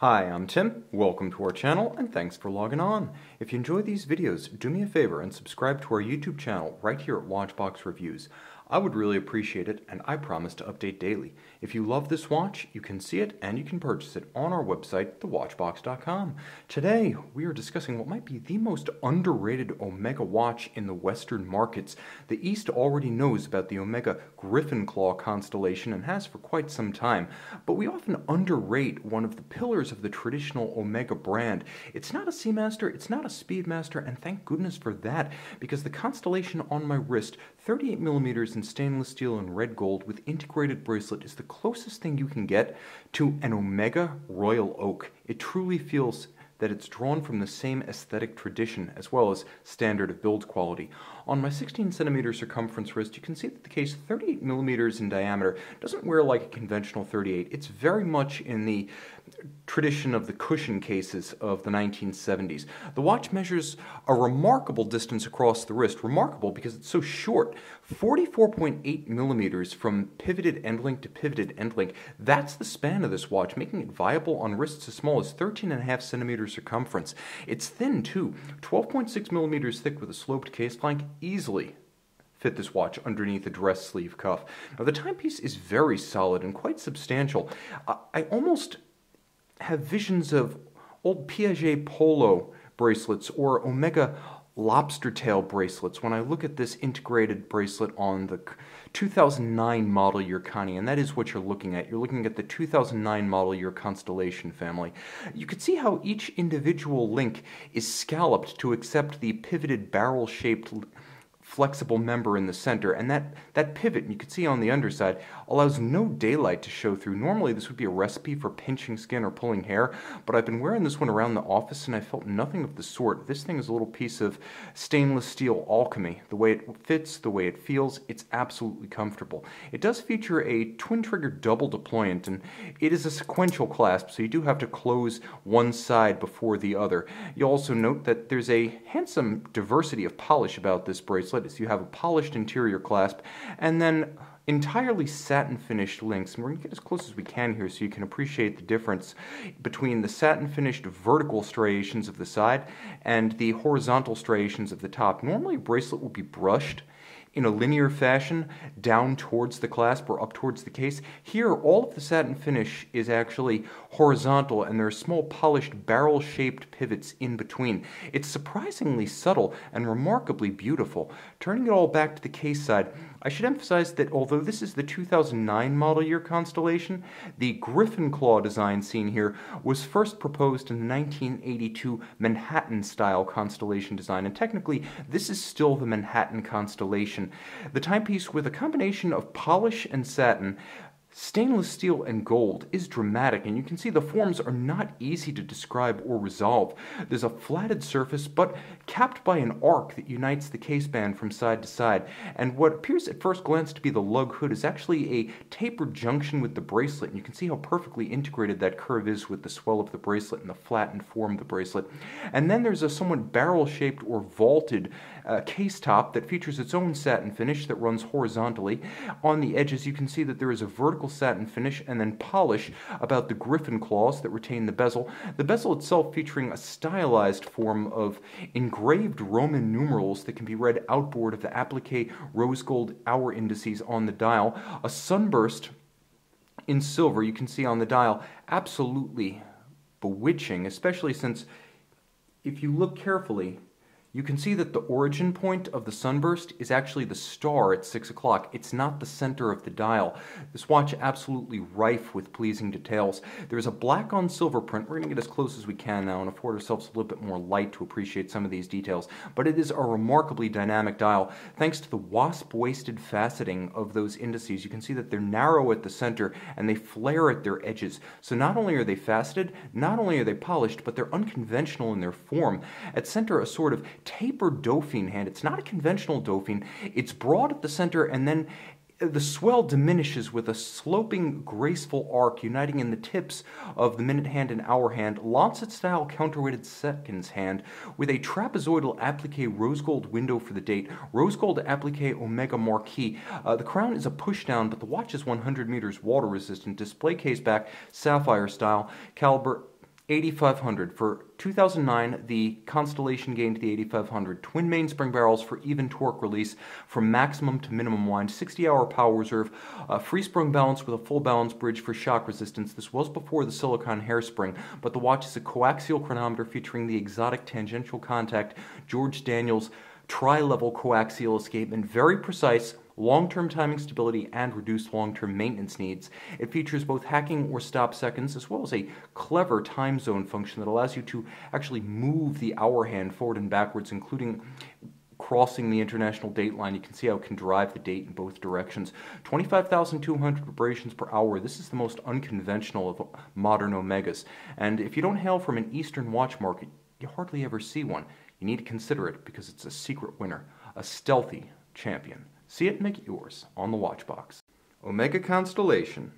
Hi, I'm Tim. Welcome to our channel and thanks for logging on. If you enjoy these videos, do me a favor and subscribe to our YouTube channel right here at Watchbox Reviews. I would really appreciate it, and I promise to update daily. If you love this watch, you can see it and you can purchase it on our website, thewatchbox.com. Today, we are discussing what might be the most underrated Omega watch in the Western markets. The East already knows about the Omega Griffin Claw constellation and has for quite some time, but we often underrate one of the pillars of the traditional Omega brand. It's not a Seamaster, it's not a Speedmaster, and thank goodness for that, because the constellation on my wrist, 38 millimeters in stainless steel and red gold with integrated bracelet is the closest thing you can get to an Omega Royal Oak. It truly feels that it's drawn from the same aesthetic tradition as well as standard of build quality. On my 16 centimeter circumference wrist, you can see that the case 38 millimeters in diameter doesn't wear like a conventional 38. It's very much in the tradition of the cushion cases of the 1970s. The watch measures a remarkable distance across the wrist, remarkable because it's so short, 44.8 millimeters from pivoted end link to pivoted end link. That's the span of this watch, making it viable on wrists as small as 13.5 centimeters circumference. It's thin too, 12.6 millimeters thick with a sloped case flank, easily fit this watch underneath a dress sleeve cuff. Now the timepiece is very solid and quite substantial. I almost have visions of old Piaget polo bracelets or Omega lobster tail bracelets when I look at this integrated bracelet on the 2009 model year Connie, and that is what you're looking at. You're looking at the 2009 model year Constellation family. You can see how each individual link is scalloped to accept the pivoted barrel-shaped flexible member in the center, and that, that pivot, you can see on the underside, allows no daylight to show through. Normally this would be a recipe for pinching skin or pulling hair, but I've been wearing this one around the office and I felt nothing of the sort. This thing is a little piece of stainless steel alchemy. The way it fits, the way it feels, it's absolutely comfortable. It does feature a twin trigger double deployant, and it is a sequential clasp, so you do have to close one side before the other. You also note that there's a handsome diversity of polish about this bracelet you have a polished interior clasp, and then entirely satin finished links. And we're going to get as close as we can here so you can appreciate the difference between the satin finished vertical striations of the side and the horizontal striations of the top. Normally a bracelet will be brushed in a linear fashion down towards the clasp or up towards the case. Here, all of the satin finish is actually horizontal and there are small polished barrel-shaped pivots in between. It's surprisingly subtle and remarkably beautiful. Turning it all back to the case side, I should emphasize that although this is the 2009 model year Constellation, the Griffin Claw design seen here was first proposed in the 1982 Manhattan-style Constellation design, and technically this is still the Manhattan Constellation. The timepiece with a combination of polish and satin Stainless steel and gold is dramatic, and you can see the forms are not easy to describe or resolve. There's a flatted surface, but capped by an arc that unites the case band from side to side, and what appears at first glance to be the lug hood is actually a tapered junction with the bracelet, and you can see how perfectly integrated that curve is with the swell of the bracelet and the flattened form of the bracelet. And then there's a somewhat barrel-shaped or vaulted uh, case top that features its own satin finish that runs horizontally. On the edges, you can see that there is a vertical vertical satin finish and then polish about the griffin claws that retain the bezel. The bezel itself featuring a stylized form of engraved Roman numerals that can be read outboard of the applique rose gold hour indices on the dial. A sunburst in silver you can see on the dial absolutely bewitching, especially since if you look carefully, you can see that the origin point of the sunburst is actually the star at 6 o'clock. It's not the center of the dial. This watch absolutely rife with pleasing details. There's a black on silver print. We're going to get as close as we can now and afford ourselves a little bit more light to appreciate some of these details. But it is a remarkably dynamic dial. Thanks to the wasp-waisted faceting of those indices, you can see that they're narrow at the center and they flare at their edges. So not only are they faceted, not only are they polished, but they're unconventional in their form. At center, a sort of tapered Dauphine hand. It's not a conventional Dauphine. It's broad at the center and then the swell diminishes with a sloping, graceful arc uniting in the tips of the minute hand and hour hand, Lancet-style counterweighted seconds hand with a trapezoidal applique rose gold window for the date, rose gold applique Omega Marquis. Uh, the crown is a pushdown, but the watch is 100 meters water resistant, display case back, sapphire style, caliber 8500. For 2009, the Constellation gained the 8500. Twin mainspring barrels for even torque release from maximum to minimum wind. 60 hour power reserve. Uh, free sprung balance with a full balance bridge for shock resistance. This was before the silicon hairspring, but the watch is a coaxial chronometer featuring the exotic tangential contact George Daniels tri-level coaxial escapement. Very precise long-term timing stability, and reduced long-term maintenance needs. It features both hacking or stop seconds, as well as a clever time zone function that allows you to actually move the hour hand forward and backwards, including crossing the international date line. You can see how it can drive the date in both directions. 25,200 vibrations per hour. This is the most unconventional of modern Omegas. And if you don't hail from an Eastern watch market, you hardly ever see one. You need to consider it because it's a secret winner, a stealthy champion. See it and make it yours on the Watchbox. Omega Constellation